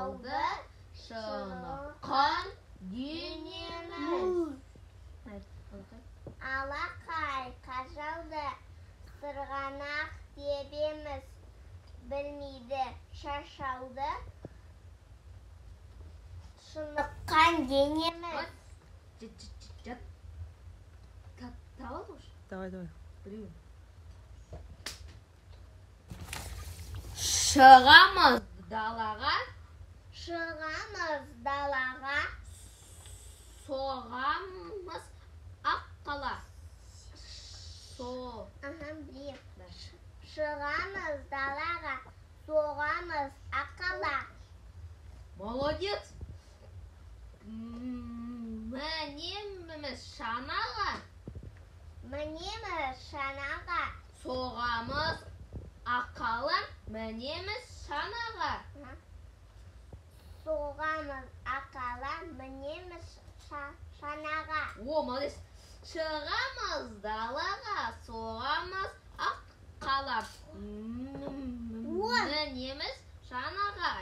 алды. Шыныққан денеміз алақай қажалды сырғанақ тебеміз. Білмейді шашалды. Шыныққан денеміз. Давай давай. Шығамыз. Далаға шығамыз далаға соғамыз ақ қала. Со. шығамыз далаға соғамыз ақала Молодец. Мінеміз шанаға, мінеміз шанаға соғамыз аққалым, мінеміз шанаға мамам ақалан мінеміз шанаға. О молодец. Шығамыз далаға соғамыз ақ қалап мінеміз шанаға